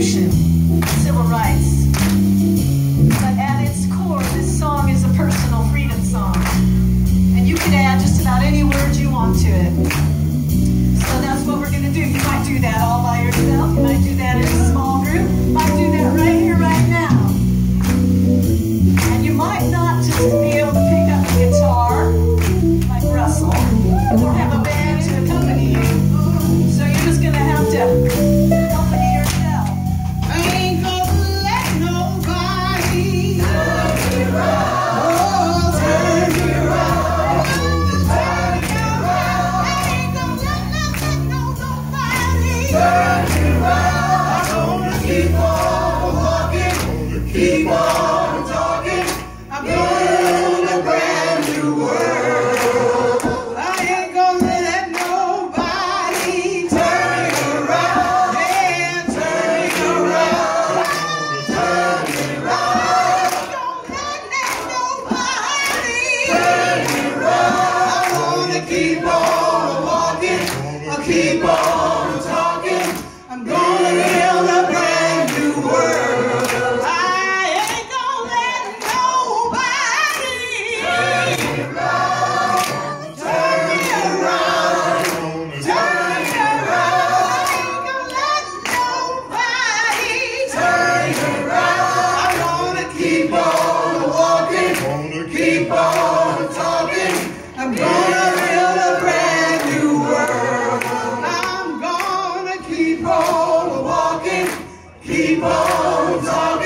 to keep on talking. I'm gonna build a brand new world. I ain't gonna let nobody turn me around, turn me around. I ain't gonna let nobody turn me around. I wanna keep on walking, keep on talking. I'm gonna. Keep on talking.